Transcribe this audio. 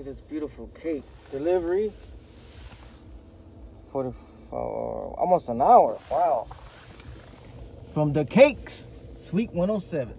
At this beautiful cake. Delivery. 44, almost an hour. Wow. From the cakes, Sweet 107.